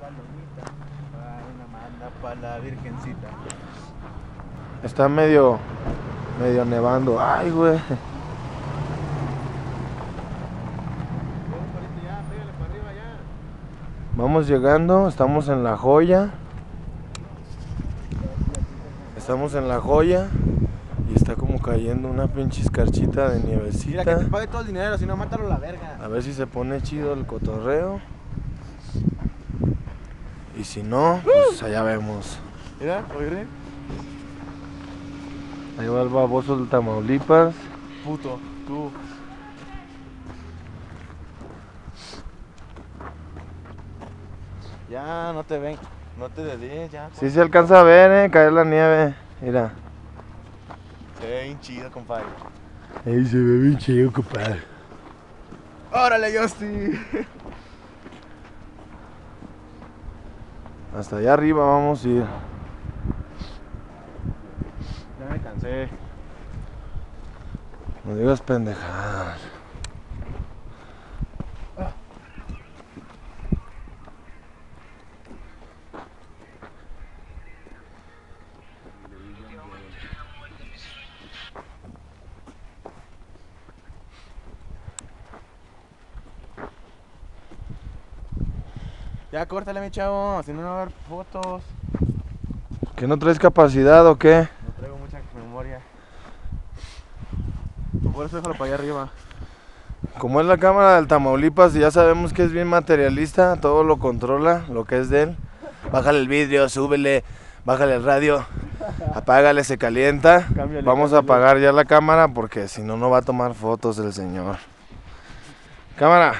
la lonita. Para una manda para la virgencita. Está medio, medio nevando. Ay, güey. Ven, Juanito, ya, pégale para arriba ya. Vamos llegando, estamos en La Joya. Estamos en La Joya y está como cayendo una pinche escarchita de Mira, que nievecita. te pague todo el dinero, si no, mátalo a la verga. A ver si se pone chido el cotorreo. Y si no, pues allá vemos. Mira, oye, Ahí va el baboso del Tamaulipas. puto, tú. Ya, no te ven, no te dediques, ya. Sí se alcanza a ver, eh, caer la nieve. Mira. Se ve bien chido, compadre. Ahí se ve bien chido, compadre. ¡Órale, Justy! Hasta allá arriba vamos a ir. Ya me cansé. No digas pendejadas. Ya, córtale, mi chavo, si no, no va a haber fotos. ¿Que no traes capacidad o qué? No traigo mucha memoria. Por eso déjalo para allá arriba. Como es la cámara del Tamaulipas y ya sabemos que es bien materialista, todo lo controla, lo que es de él. Bájale el vidrio, súbele, bájale el radio, apágale, se calienta. Cámbiale, Vamos a apagar ya la cámara porque si no, no va a tomar fotos el señor. Cámara,